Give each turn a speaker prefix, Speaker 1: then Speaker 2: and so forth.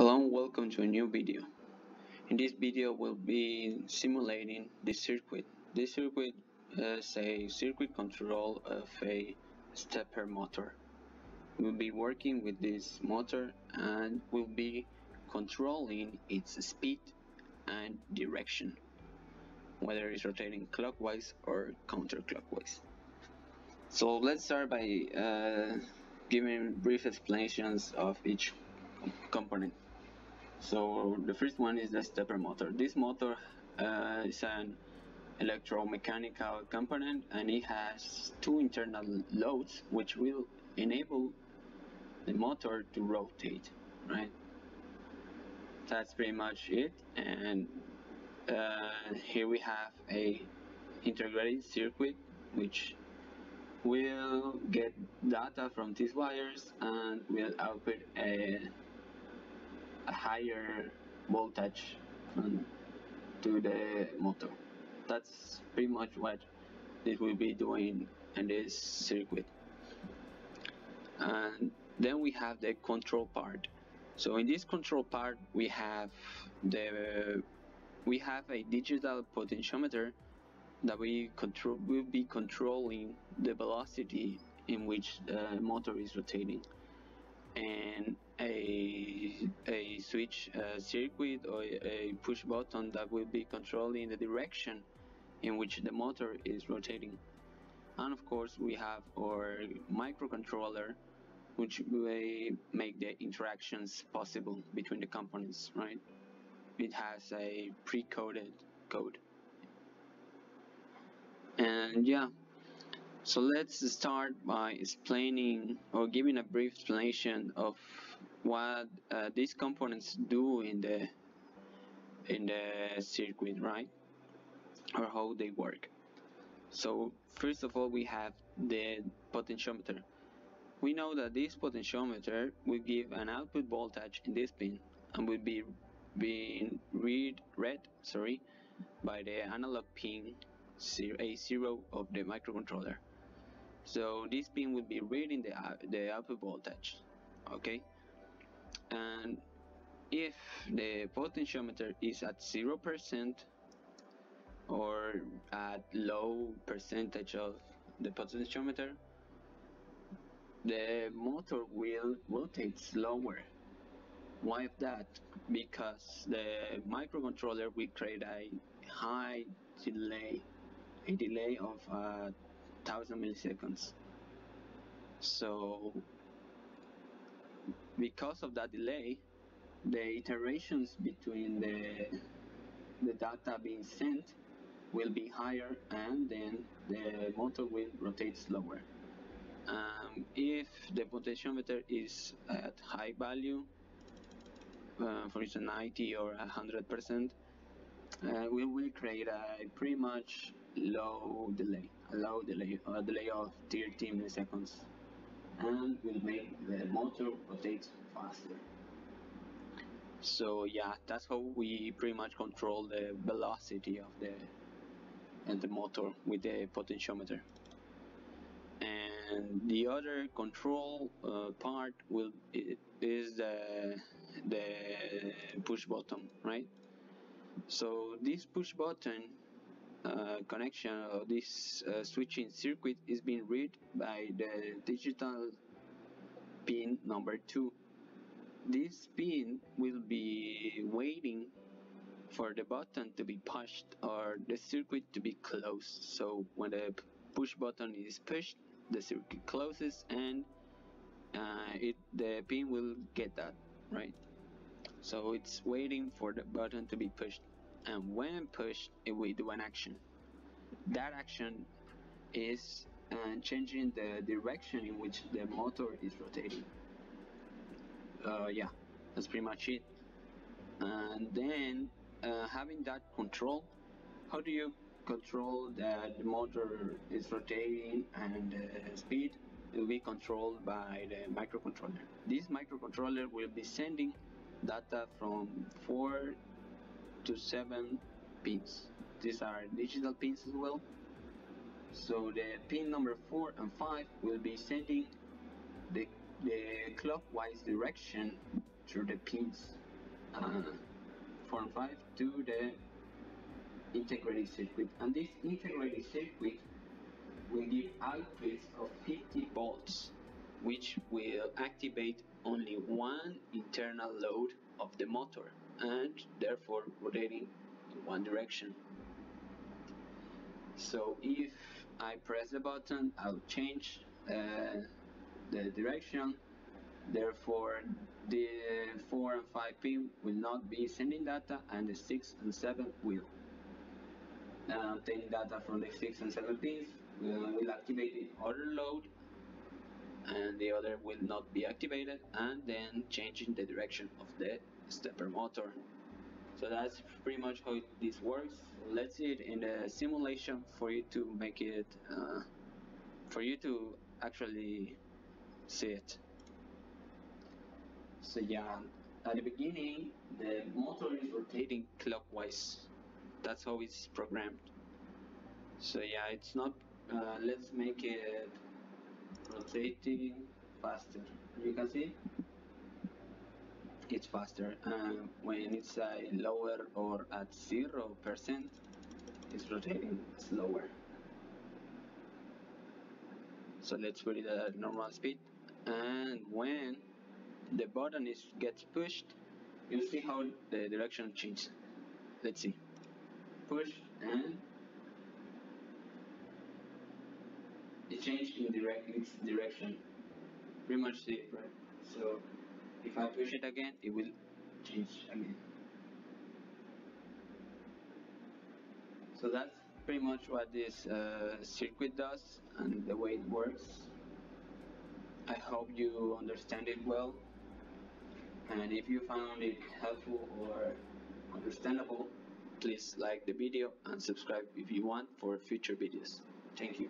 Speaker 1: Hello and welcome to a new video. In this video we'll be simulating this circuit. This circuit is a circuit control of a stepper motor. We'll be working with this motor and we'll be controlling its speed and direction, whether it's rotating clockwise or counterclockwise. So let's start by uh, giving brief explanations of each component. So the first one is the stepper motor. This motor uh, is an electromechanical component and it has two internal loads which will enable the motor to rotate, right? That's pretty much it and uh, here we have a integrated circuit which will get data from these wires and will output a a higher voltage mm, to the motor. That's pretty much what it will be doing in this circuit. And then we have the control part. So in this control part we have the we have a digital potentiometer that we control will be controlling the velocity in which the motor is rotating and a, a switch uh, circuit or a push button that will be controlling the direction in which the motor is rotating. And of course we have our microcontroller which will make the interactions possible between the components, right? It has a pre-coded code. And yeah, so let's start by explaining or giving a brief explanation of what uh, these components do in the in the circuit, right? Or how they work. So first of all, we have the potentiometer. We know that this potentiometer will give an output voltage in this pin and will be being read read sorry by the analog pin A0 of the microcontroller so this pin will be reading the, uh, the output voltage okay and if the potentiometer is at 0% or at low percentage of the potentiometer the motor will rotate slower why that because the microcontroller will create a high delay a delay of uh, thousand milliseconds. So because of that delay, the iterations between the the data being sent will be higher and then the motor will rotate slower. Um, if the potentiometer is at high value, uh, for instance 90 or 100 percent, uh, we will create a pretty much low delay, a low delay, a delay of 30 milliseconds, and will make the motor rotate faster. So yeah, that's how we pretty much control the velocity of the and the motor with the potentiometer. And the other control uh, part will is the the push button, right? So this push button uh, connection of this uh, switching circuit is being read by the digital pin number 2. This pin will be waiting for the button to be pushed or the circuit to be closed. So when the push button is pushed, the circuit closes and uh, it the pin will get that, right? So it's waiting for the button to be pushed and when pushed it will do an action. That action is uh, changing the direction in which the motor is rotating. Uh, yeah that's pretty much it. And then uh, having that control how do you control that the motor is rotating and the speed? Will be controlled by the microcontroller. This microcontroller will be sending data from 4 to 7 pins. These are digital pins as well. So the pin number 4 and 5 will be sending the, the clockwise direction through the pins uh, 4 and 5 to the integrated circuit and this integrated circuit will give outputs of 50 volts which will activate only one internal load of the motor and therefore rotating in one direction. So if I press the button, I'll change uh, the direction. Therefore, the 4 and 5 pin will not be sending data and the 6 and 7 will. Uh, taking data from the 6 and 7 pins will, will activate the other load and the other will not be activated and then changing the direction of the stepper motor. So that's pretty much how this works. Let's see it in the simulation for you to make it, uh, for you to actually see it. So yeah, at the beginning, the motor is rotating clockwise. That's how it's programmed. So yeah, it's not, uh, let's make it rotating faster. You can see it's faster and when it's uh, lower or at zero percent it's rotating slower so let's put it at normal speed. And when the button is gets pushed you see how the direction changes. Let's see. Push and it changed in direct its direction. Pretty much safe right? So if I push it again it will change again. So that's pretty much what this uh, circuit does and the way it works. I hope you understand it well. And if you found it helpful or understandable please like the video and subscribe if you want for future videos. Thank you